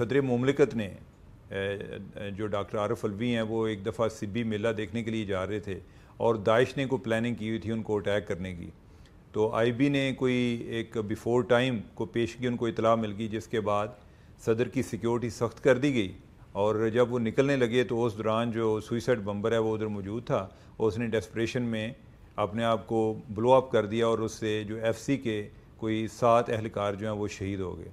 सदर ममलिकत ने जो डॉक्टर आरफ अलवी हैं, वो एक दफ़ा सिब्बी मेला देखने के लिए जा रहे थे और दाइश ने को प्लानिंग की हुई थी उनको अटैक करने की। तो आईबी ने कोई एक बिफोर टाइम को पेश की, उनको इतला मिल गई, जिसके बाद सदर की सिक्योरिटी सख्त कर दी गई और जब वो निकलने लगे तो उस दौरान जो सुइसाइड बम्बर है, वो उधर मौजूद था। उसने डेस्परेशन में अपने आप को ब्लो अप कर दिया और उससे जो एफ़ सी के कोई सात अहलकार जो हैं, वो शहीद हो गए।